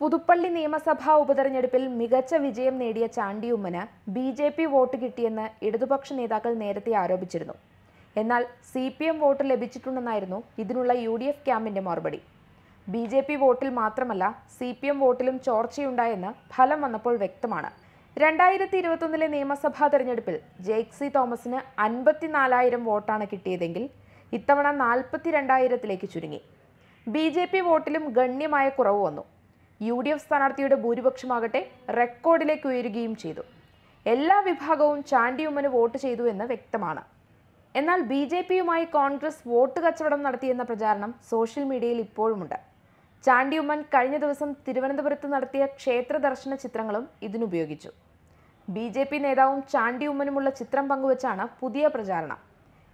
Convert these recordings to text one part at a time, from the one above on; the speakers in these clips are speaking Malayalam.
പുതുപ്പള്ളി നിയമസഭാ ഉപതെരഞ്ഞെടുപ്പിൽ മികച്ച വിജയം നേടിയ ചാണ്ടിയുമ്മന് ബി ജെ പി വോട്ട് കിട്ടിയെന്ന് ഇടതുപക്ഷ നേതാക്കൾ നേരത്തെ ആരോപിച്ചിരുന്നു. എന്നാൽ സി പി എം വോട്ട് ലഭിച്ചിട്ടുണ്ടെന്നായിരുന്നു ഇതിനുള്ള യു ഡി എഫ് ക്യാമ്പിന്റെ മറുപടി. ബി ജെ പി വോട്ടിൽ മാത്രമല്ല സി പി എം വോട്ടിലും ചോർച്ചയുണ്ടായെന്ന് ഫലം വന്നപ്പോൾ വ്യക്തമാണ്. രണ്ടായിരത്തി ഇരുപത്തൊന്നിലെ നിയമസഭാ തെരഞ്ഞെടുപ്പിൽ ജെയ്ക്സി തോമസിന് അൻപത്തിനാലായിരം വോട്ടാണ് കിട്ടിയതെങ്കിൽ ഇത്തവണ നാൽപ്പത്തിരണ്ടായിരത്തിലേക്ക് ചുരുങ്ങി. ബി ജെ പി വോട്ടിലും ഗണ്യമായ കുറവ് വന്നു. യു ഡി എഫ് സ്ഥാനാർത്ഥിയുടെ ഭൂരിപക്ഷമാകട്ടെ റെക്കോർഡിലേക്ക് ഉയരുകയും ചെയ്തു. എല്ലാ വിഭാഗവും ചാണ്ടിയുമ്മന് വോട്ട് ചെയ്തു എന്ന് വ്യക്തമാണ്. എന്നാൽ ബി ജെ പിയുമായി കോൺഗ്രസ് വോട്ട് കച്ചവടം നടത്തിയെന്ന പ്രചാരണം സോഷ്യൽ മീഡിയയിൽ ഇപ്പോഴുമുണ്ട്. ചാണ്ടിയുമ്മൻ കഴിഞ്ഞ ദിവസം തിരുവനന്തപുരത്ത് നടത്തിയ ക്ഷേത്ര ദർശന ചിത്രങ്ങളും ഇതിനുപയോഗിച്ചു. ബി ജെ പി നേതാവും ചാണ്ടിയുമ്മനുമുള്ള ചിത്രം പങ്കുവച്ചാണ് പുതിയ പ്രചാരണം.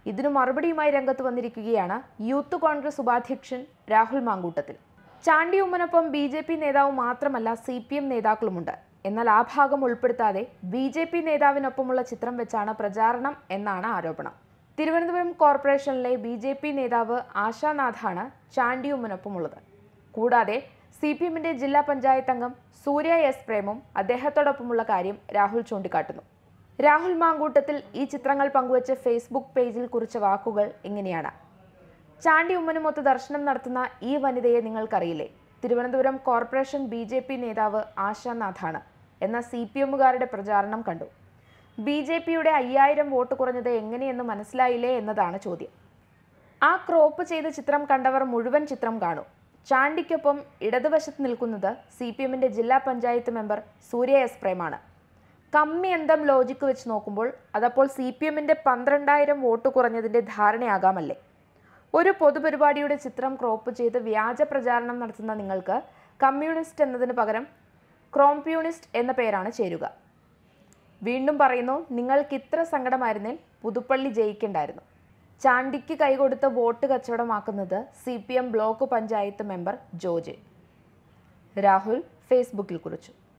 ഇതിനു മറുപടിയുമായി രംഗത്ത് വന്നിരിക്കുകയാണ് യൂത്ത് കോൺഗ്രസ് ഉപാധ്യക്ഷൻ രാഹുൽ മാങ്കൂട്ടത്തിൽ. ചാണ്ടിയുമ്മനൊപ്പം ബി ജെ പി നേതാവ് മാത്രമല്ല സി പി എം നേതാക്കളുമുണ്ട്. എന്നാൽ ആ ഭാഗം ഉൾപ്പെടുത്താതെ ബി ജെ പി നേതാവിനൊപ്പമുള്ള ചിത്രം വെച്ചാണ് പ്രചാരണം എന്നാണ് ആരോപണം. തിരുവനന്തപുരം കോർപ്പറേഷനിലെ ബി ജെ പി നേതാവ് ആശാനാഥാണ് ചാണ്ടിയുമ്മനൊപ്പമുള്ളത്. കൂടാതെ സി പി എമ്മിന്റെ ജില്ലാ പഞ്ചായത്ത് അംഗം സൂര്യ എസ് പ്രേമും അദ്ദേഹത്തോടൊപ്പമുള്ള കാര്യം രാഹുൽ ചൂണ്ടിക്കാട്ടുന്നു. രാഹുൽ മാങ്കൂട്ടത്തിൽ ഈ ചിത്രങ്ങൾ പങ്കുവച്ച് ഫേസ്ബുക്ക് പേജിൽ കുറിച്ച വാക്കുകൾ ഇങ്ങനെയാണ്. ചാണ്ടി ഉമ്മനുമൊത്ത് ദർശനം നടത്തുന്ന ഈ വനിതയെ നിങ്ങൾക്കറിയില്ലേ? Thiruvananthapuram corporation B J P നേതാവ് ആശാനാഥാണ് എന്ന സി പി എമ്മുകാരുടെ പ്രചാരണം കണ്ടു. ബി ജെ പിയുടെ അയ്യായിരം വോട്ട് കുറഞ്ഞത് എങ്ങനെയെന്ന് മനസ്സിലായില്ലേ എന്നതാണ് ചോദ്യം. ആ ക്രോപ്പ് ചെയ്ത ചിത്രം കണ്ടവർ മുഴുവൻ ചിത്രം കാണൂ. ചാണ്ടിക്കൊപ്പം ഇടതുവശത്ത് നിൽക്കുന്നത് സി പി എമ്മിന്റെ ജില്ലാ പഞ്ചായത്ത് മെമ്പർ സൂര്യ എസ് പ്രേമാണ്. കമ്മി എന്തം ലോജിക്ക് വെച്ച് നോക്കുമ്പോൾ അതപ്പോൾ സി പി എമ്മിന്റെ പന്ത്രണ്ടായിരം വോട്ട് കുറഞ്ഞതിന്റെ ധാരണയാകാമല്ലേ? ഒരു പൊതുപരിപാടിയുടെ ചിത്രം ക്രോപ്പ് ചെയ്ത് വ്യാജ പ്രചാരണം നടത്തുന്ന നിങ്ങൾക്ക് കമ്മ്യൂണിസ്റ്റ് എന്നതിന് പകരം ക്രോംപ്യൂണിസ്റ്റ് എന്ന പേരാണ് ചേരുക. വീണ്ടും പറയുന്നു നിങ്ങൾക്ക് ഇത്ര സങ്കടമായിരുന്നേൽ പുതുപ്പള്ളി ജയിക്കണ്ടായിരുന്നു. ചാണ്ടിക്ക് കൈകൊടുത്ത് vote കച്ചവടമാക്കുന്നത് C P M block panchayat member Joje. Rahul ഫേസ്ബുക്കിൽ കുറിച്ചു.